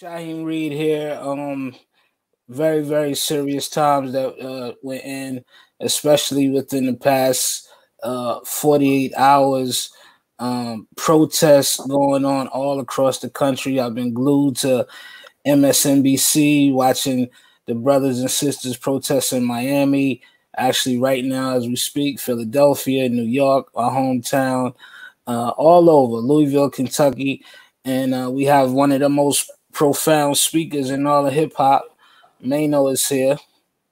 Shaheem Reid here. Um, very very serious times that uh, we're in, especially within the past uh 48 hours. Um, protests going on all across the country. I've been glued to MSNBC watching the brothers and sisters protest in Miami. Actually, right now as we speak, Philadelphia, New York, our hometown, uh, all over Louisville, Kentucky, and uh, we have one of the most profound speakers in all of hip hop. Maino is here.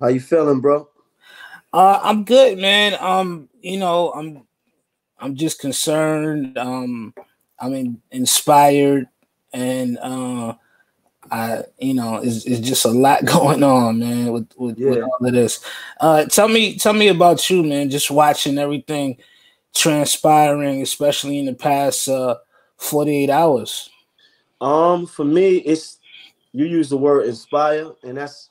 How you feeling, bro? Uh, I'm good, man. Um, you know, I'm I'm just concerned. Um, I'm in, inspired, and uh, I, you know, it's, it's just a lot going on, man, with with, yeah. with all of this. Uh, tell me, tell me about you, man. Just watching everything transpiring, especially in the past uh, 48 hours. Um, for me, it's you use the word inspire, and that's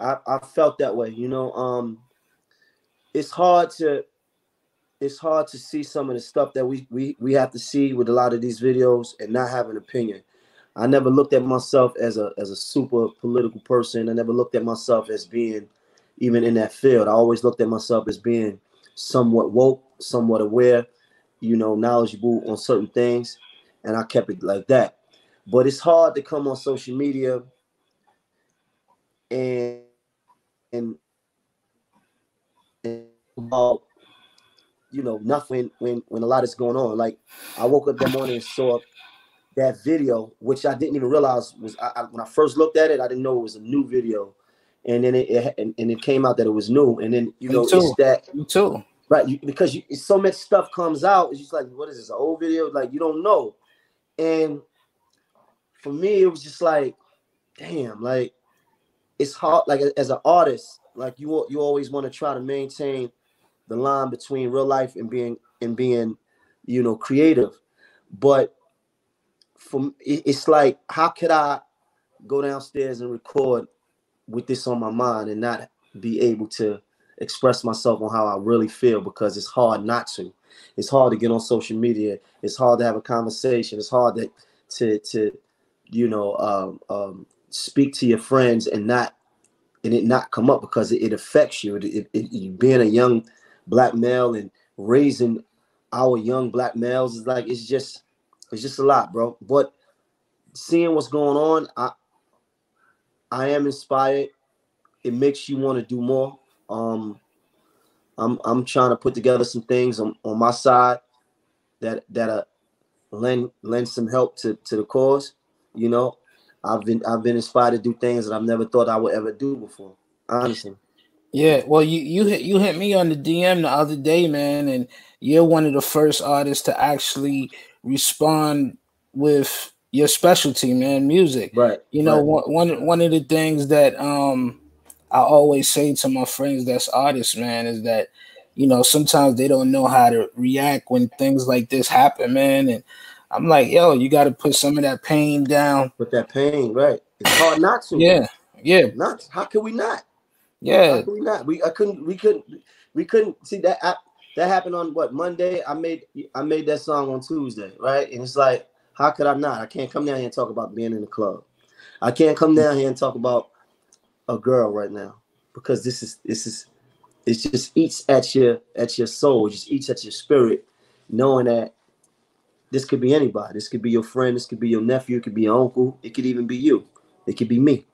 I, I felt that way. You know, um, it's hard to it's hard to see some of the stuff that we we we have to see with a lot of these videos and not have an opinion. I never looked at myself as a as a super political person. I never looked at myself as being even in that field. I always looked at myself as being somewhat woke, somewhat aware, you know, knowledgeable on certain things and I kept it like that. But it's hard to come on social media and and, and about you know nothing when when a lot is going on. Like I woke up that morning and saw that video, which I didn't even realize was I, I, when I first looked at it, I didn't know it was a new video, and then it, it and, and, it came out that it was new, and then you Me know too. it's that Me too. right you, because you, so much stuff comes out. It's just like what is this an old video? Like you don't know, and for me, it was just like, damn, like it's hard. Like as an artist, like you you always want to try to maintain the line between real life and being and being, you know, creative. But from it's like, how could I go downstairs and record with this on my mind and not be able to express myself on how I really feel because it's hard not to. It's hard to get on social media. It's hard to have a conversation. It's hard to to to you know um, um, speak to your friends and not and it not come up because it, it affects you. It, it, it, being a young black male and raising our young black males is like it's just it's just a lot, bro. But seeing what's going on, I I am inspired. It makes you want to do more. Um, I'm I'm trying to put together some things on, on my side that that uh lend lend some help to, to the cause. You know, I've been I've been inspired to do things that I've never thought I would ever do before. Honestly. Yeah, well, you you hit you hit me on the DM the other day, man, and you're one of the first artists to actually respond with your specialty, man, music. Right. You know, right. one one one of the things that um I always say to my friends that's artists, man, is that you know sometimes they don't know how to react when things like this happen, man. And I'm like, yo, you got to put some of that pain down. Put that pain, right? It's hard not to. yeah, yeah. Not how could we not? Yeah, we not? We I couldn't. We couldn't. We couldn't see that. I, that happened on what Monday. I made I made that song on Tuesday, right? And it's like, how could I not? I can't come down here and talk about being in the club. I can't come down here and talk about a girl right now because this is this is it just eats at your at your soul, it just eats at your spirit, knowing that this could be anybody. This could be your friend, this could be your nephew, it could be your uncle, it could even be you. It could be me.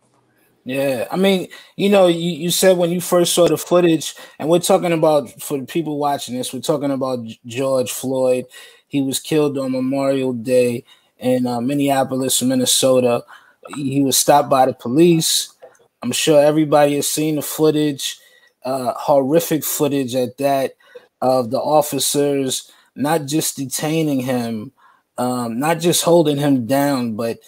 Yeah, I mean, you know, you, you said when you first saw the footage, and we're talking about for the people watching this, we're talking about George Floyd. He was killed on Memorial Day in uh, Minneapolis, Minnesota. He was stopped by the police. I'm sure everybody has seen the footage, uh, horrific footage at that, of the officers not just detaining him, um, not just holding him down, but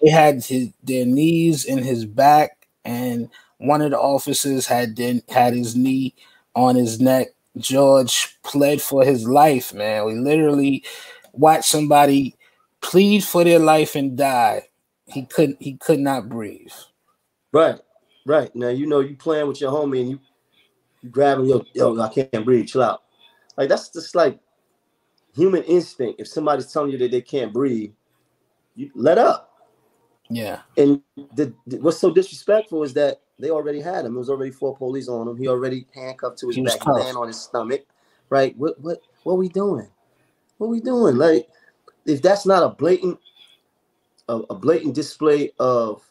they had his, their knees in his back, and one of the officers had then had his knee on his neck. George pled for his life, man. We literally watched somebody plead for their life and die. He couldn't. He could not breathe. Right. Right. Now you know you playing with your homie and you, you grabbing yo, yo, I can't breathe, chill out. Like that's just like human instinct. If somebody's telling you that they can't breathe, you let up. Yeah. And the, the, what's so disrespectful is that they already had him. It was already four police on him. He already handcuffed to his back, laying on his stomach. Right? What what what are we doing? What are we doing? Like, if that's not a blatant a, a blatant display of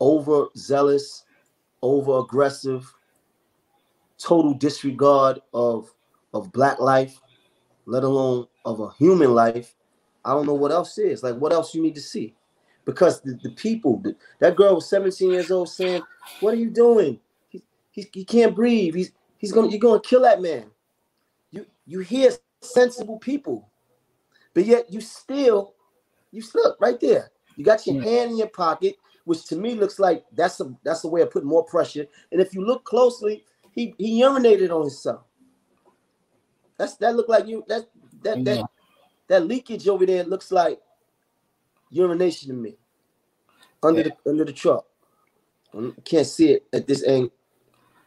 overzealous, over aggressive, total disregard of of black life, let alone of a human life, I don't know what else is. Like, what else you need to see? Because the, the people, the, that girl was 17 years old saying, What are you doing? He, he, he can't breathe. He's he's gonna you're gonna kill that man. You you hear sensible people, but yet you still you still right there. You got your hand in your pocket, which to me looks like that's a that's a way of putting more pressure. And if you look closely, he he urinated on himself. That's that look like you that that that that leakage over there looks like urination to me under yeah. the under the truck. I can't see it at this angle.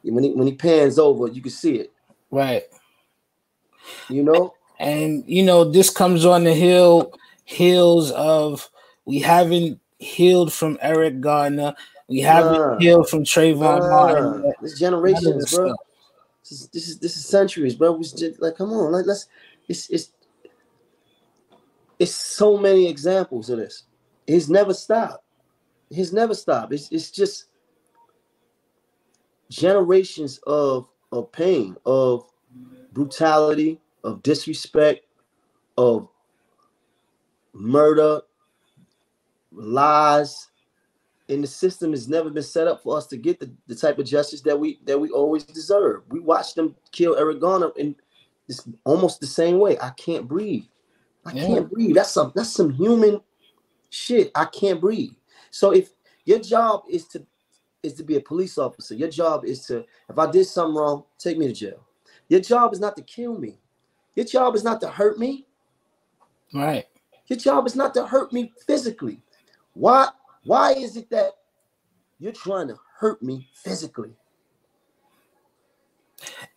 When he when he pans over, you can see it. Right. You know. And you know this comes on the hill heels of we haven't healed from Eric Garner. We haven't nah. healed from Trayvon nah. Martin. This generations, bro. This is, this is this is centuries, bro. We just like come on, like let's it's it's it's so many examples of this. He's never stopped. He's never stopped. It's it's just generations of of pain, of brutality, of disrespect, of murder, lies. And the system has never been set up for us to get the, the type of justice that we that we always deserve. We watched them kill Eric Garner in this almost the same way. I can't breathe. I yeah. can't breathe. That's some that's some human shit. I can't breathe. So if your job is to is to be a police officer, your job is to if I did something wrong, take me to jail. Your job is not to kill me. Your job is not to hurt me. Right. Your job is not to hurt me physically. Why why is it that you're trying to hurt me physically?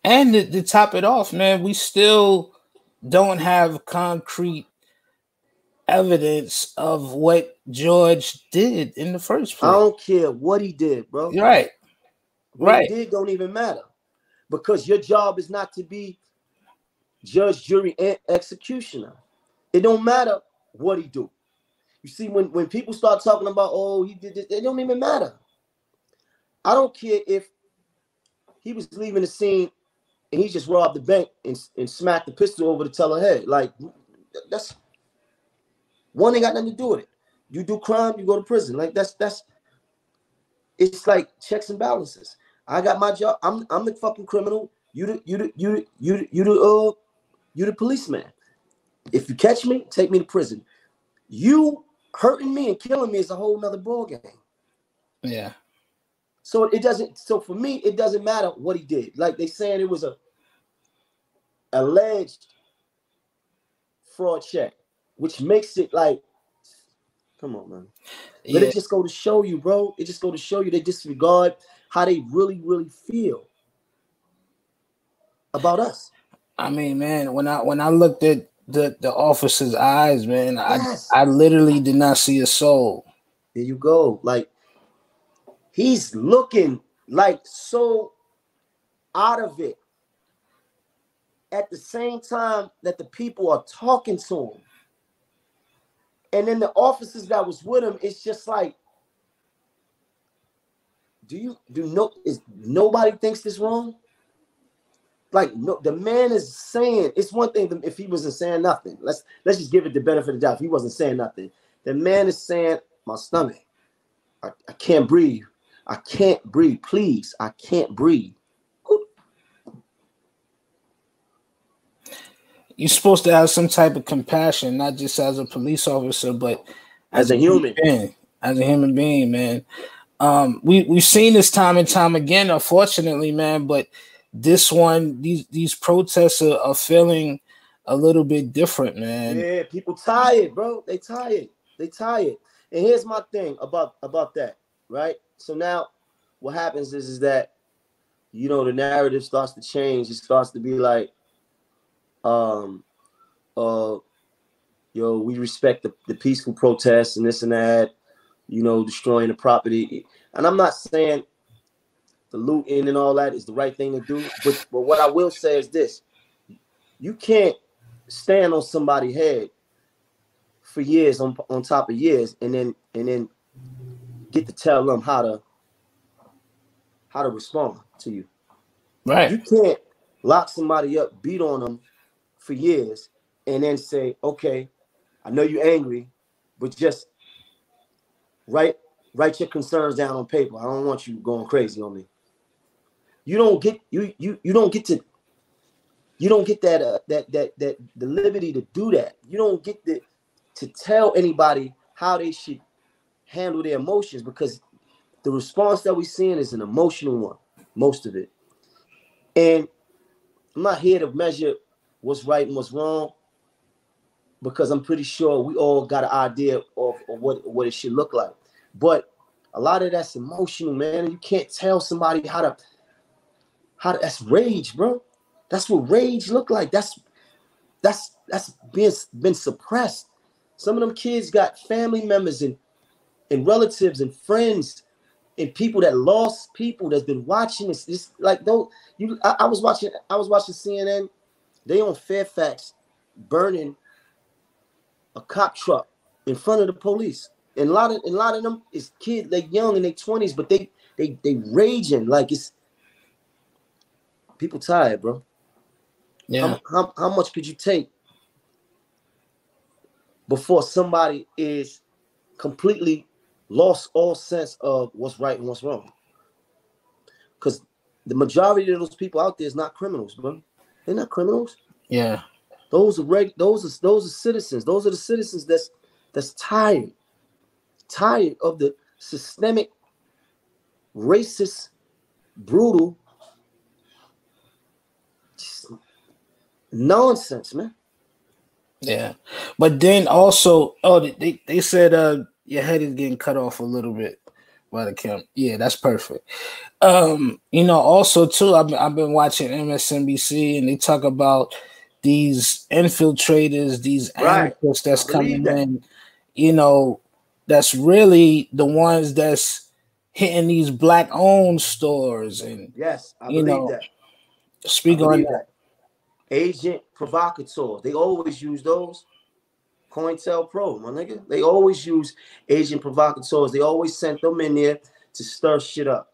And to, to top it off, man, we still don't have concrete evidence of what George did in the first place. I don't care what he did, bro. Right. What right. he did don't even matter. Because your job is not to be judge, jury, and executioner. It don't matter what he do. You see, when, when people start talking about, oh, he did this, it don't even matter. I don't care if he was leaving the scene and he just robbed the bank and, and smacked the pistol over the teller head. Like that's one ain't got nothing to do with it. You do crime, you go to prison. Like that's that's it's like checks and balances. I got my job. I'm I'm the fucking criminal. You the you the you the, you the, you the uh you the policeman. If you catch me, take me to prison. You hurting me and killing me is a whole nother ball game. Yeah. So it doesn't. So for me, it doesn't matter what he did. Like they saying it was a alleged fraud check, which makes it like, come on, man. Yeah. Let it just go to show you, bro. It just go to show you they disregard how they really, really feel about us. I mean, man, when I when I looked at the the officer's eyes, man, yes. I I literally did not see a soul. There you go. Like he's looking like so out of it at the same time that the people are talking to him. And then the officers that was with him, it's just like, do you do no is nobody thinks this wrong? Like no, the man is saying it's one thing if he wasn't saying nothing. Let's let's just give it the benefit of the doubt. If he wasn't saying nothing, the man is saying, My stomach, I, I can't breathe. I can't breathe. Please, I can't breathe. You're supposed to have some type of compassion, not just as a police officer, but as, as a human being. As a human being, man. Um, we we've seen this time and time again, unfortunately, man. But this one, these these protests are, are feeling a little bit different, man. Yeah, people tired, bro. They tired. They tired. And here's my thing about about that, right? So now what happens is, is that you know the narrative starts to change. It starts to be like um uh yo, we respect the, the peaceful protests and this and that, you know, destroying the property. And I'm not saying the looting and all that is the right thing to do, but but what I will say is this: you can't stand on somebody's head for years on on top of years, and then and then get to tell them how to how to respond to you. Right. You can't lock somebody up, beat on them for years, and then say, okay, I know you're angry, but just write write your concerns down on paper. I don't want you going crazy on me. You don't get you you you don't get to you don't get that uh, that that that the liberty to do that. You don't get the to tell anybody how they should handle their emotions because the response that we're seeing is an emotional one, most of it. And I'm not here to measure what's right and what's wrong because I'm pretty sure we all got an idea of, of what, what it should look like. But a lot of that's emotional, man. You can't tell somebody how to how to, that's rage, bro. That's what rage look like. That's that's that's been been suppressed. Some of them kids got family members and and relatives and friends and people that lost people that's been watching this. This like don't you? I, I was watching. I was watching CNN. They on Fairfax burning a cop truck in front of the police. And a lot of a lot of them is kids, they young in their twenties, but they they they raging like it's people tired, bro. Yeah. How, how, how much could you take before somebody is completely lost all sense of what's right and what's wrong? Because the majority of those people out there is not criminals, bro. They're not criminals. Yeah. Those are reg- those are those are citizens. Those are the citizens that's that's tired, tired of the systemic, racist, brutal nonsense, man. Yeah. But then also, oh, they, they said uh your head is getting cut off a little bit by the camera. Yeah, that's perfect. Um, you know, also too, I've been, I've been watching MSNBC and they talk about these infiltrators, these Right. anarchists that's coming that. in, you know, that's really the ones that's hitting these black owned stores and Yes, I You believe know, that. Speak on that. that. Agent provocateurs. They always use those. COINTELPRO, my nigga. They always use agent provocateurs. They always sent them in there to stir shit up,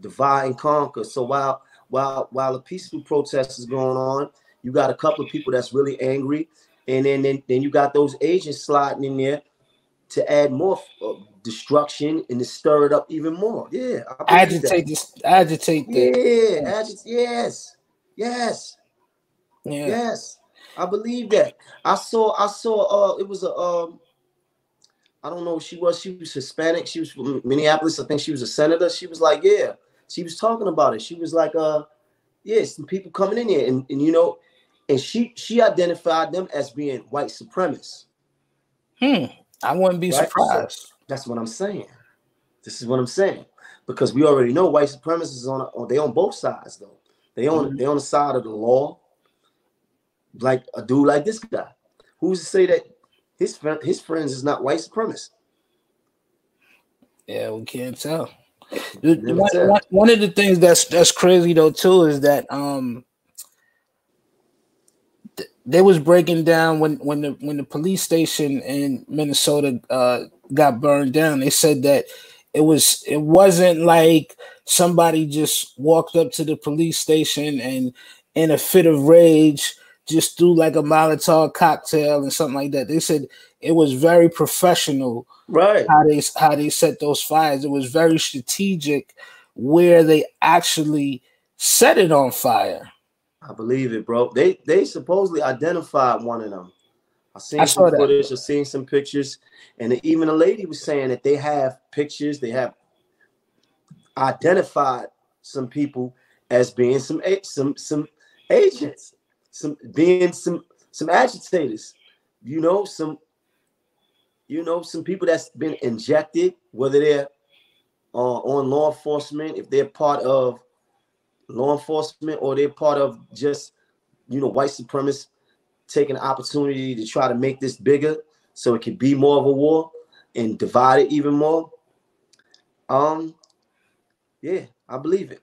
divide and conquer. So while while while a peaceful protest is going on, you got a couple of people that's really angry, and then then, then you got those agents sliding in there to add more uh, destruction and to stir it up even more. Yeah, that. Agitate this agitate that. Yeah, agit- yes, yes. Yeah. Yes, I believe that. I saw, I saw. Uh, it was a. Um, I don't know who she was. She was Hispanic. She was from Minneapolis. I think she was a senator. She was like, yeah. She was talking about it. She was like, uh, yeah, some people coming in here, and, and you know, and she she identified them as being white supremacists. Hmm. I wouldn't be Right. surprised. That's what I'm saying. This is what I'm saying because we already know white supremacists on, on they on both sides though. They on they on the side of the law, like a dude like this guy. Who's to say that his his friends is not white supremacists? Yeah, we can't tell. One, one- one of the things that's that's crazy though too is that um th- they was breaking down when when the when the police station in Minnesota uh got burned down. They said that it was it wasn't like somebody just walked up to the police station and in a fit of rage just threw like a Molotov cocktail and something like that. They said it was very professional Right. how they how they set those fires. It was very strategic where they actually set it on fire. I believe it, bro. They they supposedly identified one of them. I seen I some footage, I seen some pictures, and even a lady was saying that they have pictures, they have identified some people as being some some some agents, some being some some agitators, you know, some you know, some people that's been injected, whether they're uh, on law enforcement, if they're part of law enforcement or they're part of just you know white supremacist taking the opportunity to try to make this bigger so it can be more of a war and divide it even more. Um, yeah, I believe it.